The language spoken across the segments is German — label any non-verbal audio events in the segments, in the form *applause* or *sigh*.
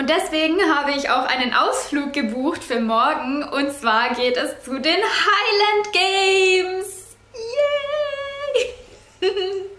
Und deswegen habe ich auch einen Ausflug gebucht für morgen. Und zwar geht es zu den Highland Games. Yay! *laughs*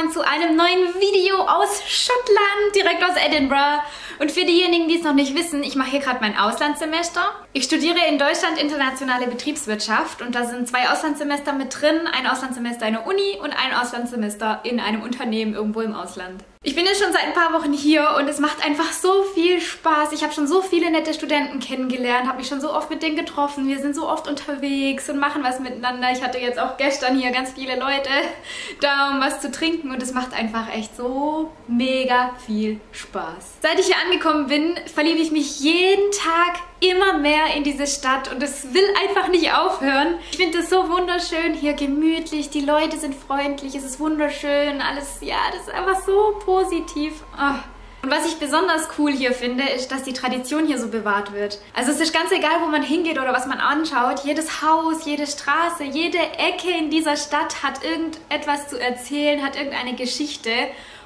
willkommen zu einem neuen Video aus Schottland, direkt aus Edinburgh. Und für diejenigen, die es noch nicht wissen, ich mache hier gerade mein Auslandssemester. Ich studiere in Deutschland internationale Betriebswirtschaft und da sind zwei Auslandssemester mit drin. Ein Auslandssemester in der Uni und ein Auslandssemester in einem Unternehmen irgendwo im Ausland. Ich bin jetzt schon seit ein paar Wochen hier und es macht einfach so viel Spaß. Ich habe schon so viele nette Studenten kennengelernt, habe mich schon so oft mit denen getroffen. Wir sind so oft unterwegs und machen was miteinander. Ich hatte jetzt auch gestern hier ganz viele Leute *laughs* da, um was zu trinken und es macht einfach echt so mega viel Spaß. Seit ich hier angekommen bin, verliebe ich mich jeden Tag immer mehr in diese Stadt und es will einfach nicht aufhören. Ich finde es so wunderschön, hier gemütlich, die Leute sind freundlich, es ist wunderschön, alles, ja, das ist einfach so positiv. Oh. Und was ich besonders cool hier finde, ist, dass die Tradition hier so bewahrt wird. Also es ist ganz egal, wo man hingeht oder was man anschaut. Jedes Haus, jede Straße, jede Ecke in dieser Stadt hat irgendetwas zu erzählen, hat irgendeine Geschichte.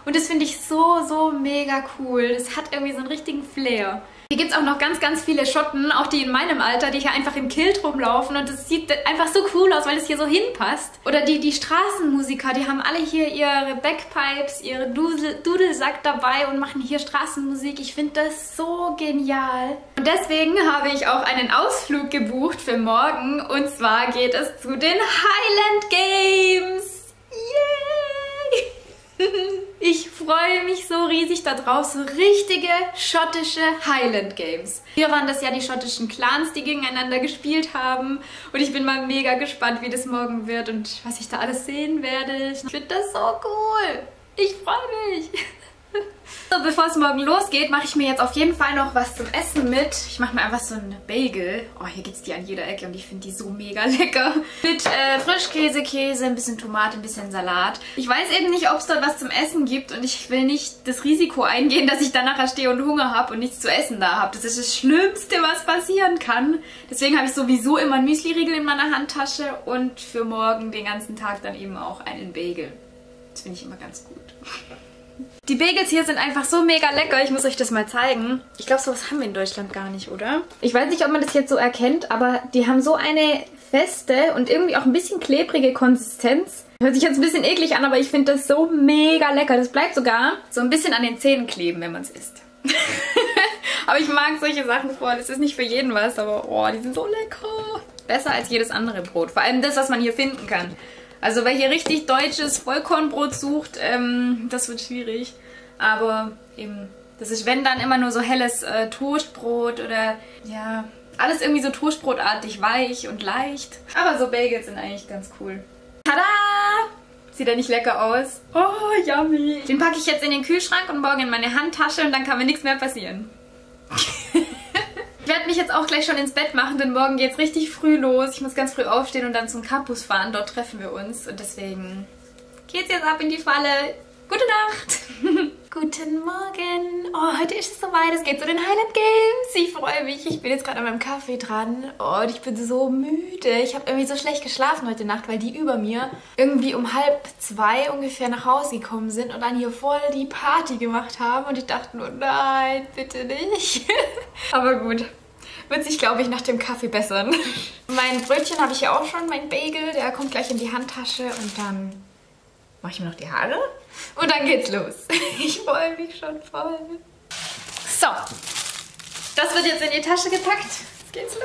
Und das finde ich so, so mega cool. Das hat irgendwie so einen richtigen Flair. Hier gibt es auch noch ganz, ganz viele Schotten, auch die in meinem Alter, die hier einfach im Kilt rumlaufen und es sieht einfach so cool aus, weil es hier so hinpasst. Oder die, die Straßenmusiker, die haben alle hier ihre Backpipes, ihre Dudel Dudelsack dabei und machen hier Straßenmusik. Ich finde das so genial. Und deswegen habe ich auch einen Ausflug gebucht für morgen und zwar geht es zu den Highland Games. Yay! *laughs* Ich freue mich so riesig darauf, so richtige schottische Highland Games. Hier waren das ja die schottischen Clans, die gegeneinander gespielt haben und ich bin mal mega gespannt, wie das morgen wird und was ich da alles sehen werde. Ich finde das so cool. Ich freue mich. *laughs* *laughs* So, bevor es morgen losgeht, mache ich mir jetzt auf jeden Fall noch was zum Essen mit. Ich mache mir einfach so einen Bagel. Oh, hier gibt es die an jeder Ecke und ich finde die so mega *laughs* lecker. Mit äh, Frischkäse, Käse, ein bisschen Tomate, ein bisschen Salat. Ich weiß eben nicht, ob es dort was zum Essen gibt und ich will nicht das Risiko eingehen, dass ich dann nachher stehe und Hunger habe und nichts zu essen da habe. Das ist das Schlimmste, was passieren kann. Deswegen habe ich sowieso immer einen Müsli-Riegel in meiner Handtasche und für morgen den ganzen Tag dann eben auch einen Bagel. Das finde ich immer ganz gut. *laughs* Die Bagels hier sind einfach so mega lecker. Ich muss euch das mal zeigen. Ich glaube, sowas haben wir in Deutschland gar nicht, oder? Ich weiß nicht, ob man das jetzt so erkennt, aber die haben so eine feste und irgendwie auch ein bisschen klebrige Konsistenz. Hört sich jetzt ein bisschen eklig an, aber ich finde das so mega lecker. Das bleibt sogar so ein bisschen an den Zähnen kleben, wenn man es isst. *laughs* aber ich mag solche Sachen vor. Das ist nicht für jeden was, aber oh, die sind so lecker. Besser als jedes andere Brot. Vor allem das, was man hier finden kann. Also wer hier richtig deutsches Vollkornbrot sucht, ähm, das wird schwierig. Aber eben, das ist wenn dann immer nur so helles äh, Toastbrot oder ja, alles irgendwie so Toastbrotartig, weich und leicht. Aber so Bagels sind eigentlich ganz cool. Tada! Sieht er nicht lecker aus? Oh, yummy. Den packe ich jetzt in den Kühlschrank und morgen in meine Handtasche und dann kann mir nichts mehr passieren. *laughs* Ich werde mich jetzt auch gleich schon ins Bett machen, denn morgen geht es richtig früh los. Ich muss ganz früh aufstehen und dann zum Campus fahren. Dort treffen wir uns. Und deswegen geht's jetzt ab in die Falle. Gute Nacht! *laughs* Guten Morgen! Oh, heute ist es soweit. Es geht zu den Highland Games. Ich freue mich. Ich bin jetzt gerade an meinem Kaffee dran. Oh, und ich bin so müde. Ich habe irgendwie so schlecht geschlafen heute Nacht, weil die über mir irgendwie um halb zwei ungefähr nach Hause gekommen sind und dann hier voll die Party gemacht haben. Und ich dachte nur, nein, bitte nicht. *laughs* Aber gut. Wird sich, glaube ich, nach dem Kaffee bessern. *laughs* Mein Brötchen habe ich ja auch schon, mein Bagel. Der kommt gleich in die Handtasche und dann mache ich mir noch die Haare. Und dann geht's los. *laughs* Ich freue mich schon voll. So, das wird jetzt in die Tasche gepackt. Jetzt geht's los.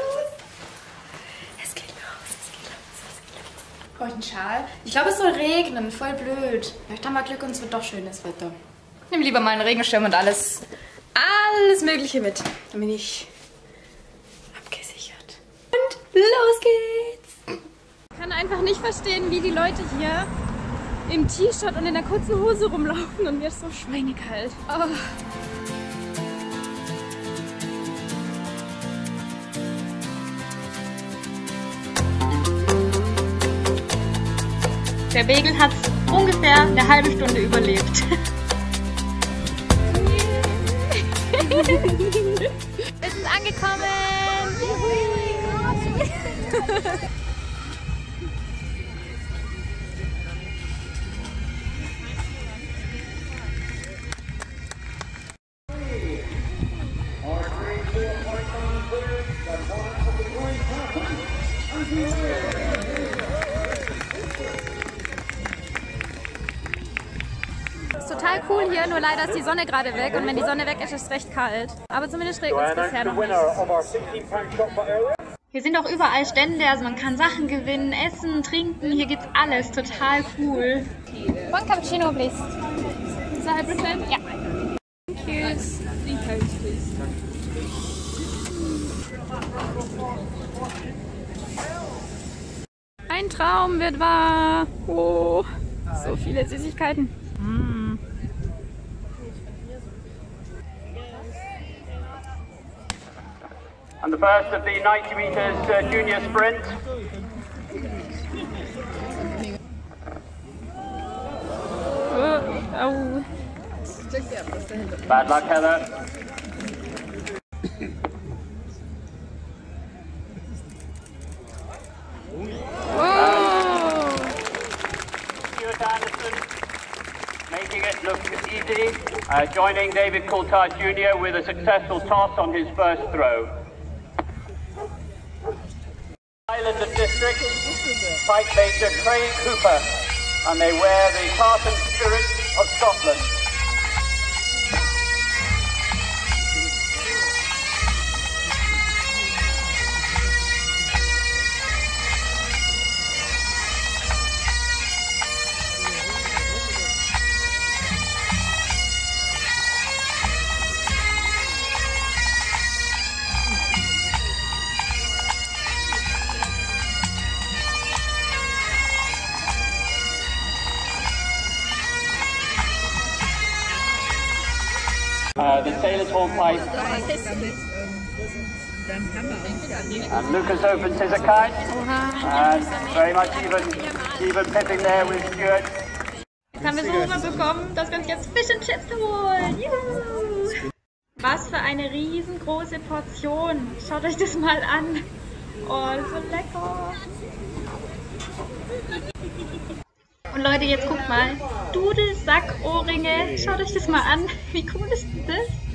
Es geht los, es geht los, es geht los. Heute ein Schal. Ich glaube, es soll regnen. Voll blöd. Vielleicht haben wir Glück und es wird doch schönes Wetter. Ich nehme lieber mal einen Regenschirm und alles, alles Mögliche mit. Dann bin ich abgesichert. Und los geht's. Ich kann einfach nicht verstehen, wie die Leute hier im T-Shirt und in der kurzen Hose rumlaufen und mir ist so schweinekalt. Oh. Der Bagel hat ungefähr eine halbe Stunde überlebt. *laughs* Wir sind angekommen! *laughs* hier, nur leider ist die Sonne gerade weg und wenn die Sonne weg ist, ist es recht kalt. Aber zumindest regnet es bisher noch nicht. Hier sind auch überall Stände, also man kann Sachen gewinnen, essen, trinken, hier gibt's alles, total cool. One cappuccino, please. Is that everything? Ja. Thank you. Three cones, please. Ein Traum wird wahr. Oh, so viele Süßigkeiten. Mm. And the first of the 90 metres uh, junior sprint. Oh, oh. Bad luck, Heather. Whoa. Stuart Anderson making it look easy, uh, joining David Coulthard Jr. with a successful toss on his first throw. Islander District, fight Major Craig Hooper, and they wear the Tartan Spirit of Scotland. Sailor's Hornpipe. And Lucas opens his account. And very much even, even pipping there with Stuart. Jetzt haben wir so Hunger bekommen, dass wir uns jetzt Fish and Chips holen. Juhu! Was für eine riesengroße Portion. Schaut euch das mal an. Oh, so lecker. Und Leute, jetzt guckt mal. Dudelsackohrringe. Schaut euch das mal an. Wie cool ist denn das?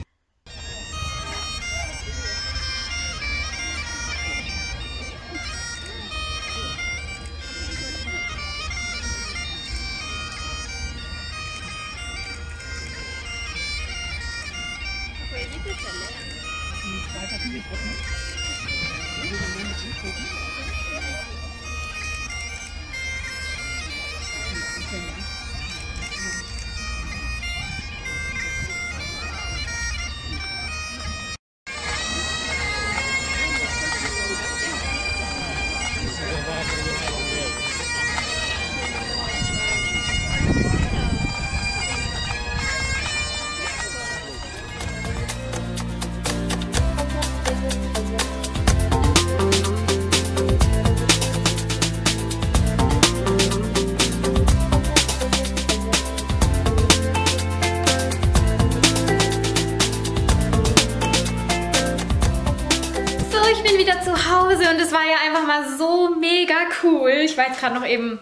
Hause und es war ja einfach mal so mega cool. Ich war jetzt gerade noch eben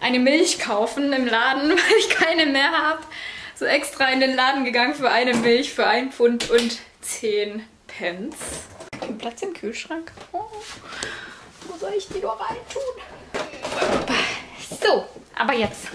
eine Milch kaufen im Laden, *laughs* weil ich keine mehr habe. So extra in den Laden gegangen für eine Milch für ein Pfund und 10 Pence. Kein Platz im Kühlschrank. Oh, wo soll ich die nur reintun? So, aber jetzt.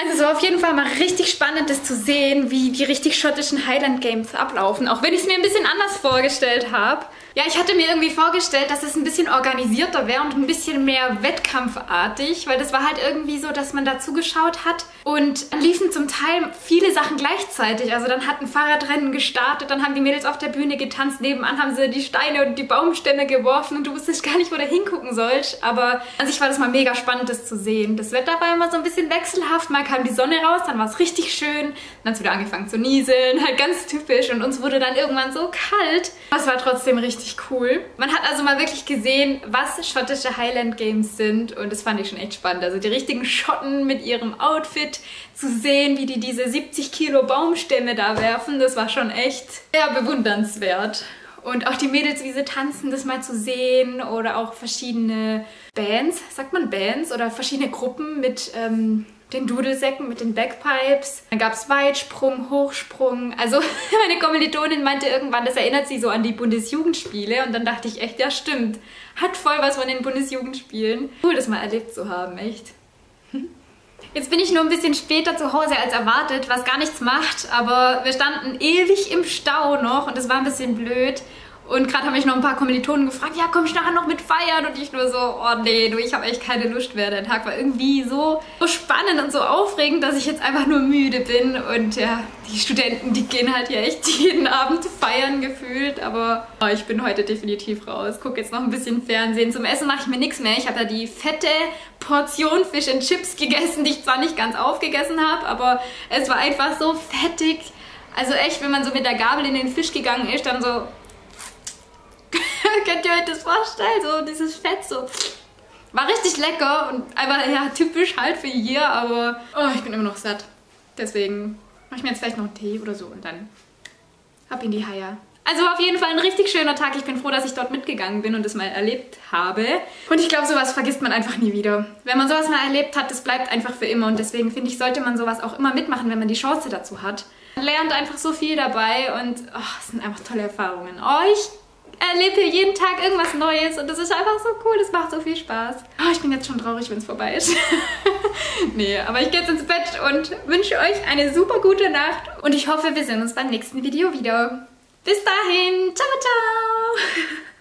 Also es war auf jeden Fall mal richtig spannend, das zu sehen, wie die richtig schottischen Highland Games ablaufen. Auch wenn ich es mir ein bisschen anders vorgestellt habe. Ja, ich hatte mir irgendwie vorgestellt, dass es ein bisschen organisierter wäre und ein bisschen mehr wettkampfartig, weil das war halt irgendwie so, dass man da zugeschaut hat und dann liefen zum Teil viele Sachen gleichzeitig. Also dann hat ein Fahrradrennen gestartet, dann haben die Mädels auf der Bühne getanzt, nebenan haben sie die Steine und die Baumstämme geworfen und du wusstest gar nicht, wo du hingucken sollst. Aber an sich war das mal mega spannend, das zu sehen. Das Wetter war immer so ein bisschen wechselhaft, mal kam die Sonne raus, dann war es richtig schön, dann hat es wieder angefangen zu nieseln, *laughs* halt ganz typisch und uns wurde dann irgendwann so kalt. Aber es war trotzdem richtig richtig cool. Man hat also mal wirklich gesehen, was schottische Highland Games sind und das fand ich schon echt spannend. Also die richtigen Schotten mit ihrem Outfit zu sehen, wie die diese 70 Kilo Baumstämme da werfen, das war schon echt ja, bewundernswert. Und auch die Mädels, wie sie tanzen, das mal zu sehen oder auch verschiedene Bands, sagt man Bands oder verschiedene Gruppen mit ähm, den Dudelsäcken mit den Backpipes. Dann gab es Weitsprung, Hochsprung. Also *laughs* meine Kommilitonin meinte irgendwann, das erinnert sie so an die Bundesjugendspiele. Und dann dachte ich echt, ja stimmt. Hat voll was von den Bundesjugendspielen. Cool, das mal erlebt zu haben, echt. *laughs* Jetzt bin ich nur ein bisschen später zu Hause als erwartet, was gar nichts macht, aber wir standen ewig im Stau noch und es war ein bisschen blöd. Und gerade haben mich noch ein paar Kommilitonen gefragt, ja, komm ich nachher noch mit feiern? Und ich nur so, oh nee, du, ich habe echt keine Lust mehr. Der Tag war irgendwie so, so spannend und so aufregend, dass ich jetzt einfach nur müde bin. Und ja, die Studenten, die gehen halt ja echt *laughs* jeden Abend feiern gefühlt. Aber oh, ich bin heute definitiv raus. Guck jetzt noch ein bisschen Fernsehen. Zum Essen mache ich mir nichts mehr. Ich habe ja die fette Portion Fish and Chips gegessen, die ich zwar nicht ganz aufgegessen habe, aber es war einfach so fettig. Also echt, wenn man so mit der Gabel in den Fisch gegangen ist, dann so *laughs* Könnt ihr euch das vorstellen? So dieses Fett so. War richtig lecker und einfach ja typisch halt für hier, aber oh, ich bin immer noch satt. Deswegen mache ich mir jetzt vielleicht noch einen Tee oder so und dann ab in die Haie. Also auf jeden Fall ein richtig schöner Tag. Ich bin froh, dass ich dort mitgegangen bin und es mal erlebt habe. Und ich glaube, sowas vergisst man einfach nie wieder. Wenn man sowas mal erlebt hat, das bleibt einfach für immer. Und deswegen finde ich, sollte man sowas auch immer mitmachen, wenn man die Chance dazu hat. Man lernt einfach so viel dabei und oh, es sind einfach tolle Erfahrungen. Euch erlebe hier jeden Tag irgendwas Neues und das ist einfach so cool, das macht so viel Spaß. Oh, ich bin jetzt schon traurig, wenn es vorbei ist. *laughs* nee, aber ich gehe jetzt ins Bett und wünsche euch eine super gute Nacht und ich hoffe, wir sehen uns beim nächsten Video wieder. Bis dahin, ciao, ciao! *laughs*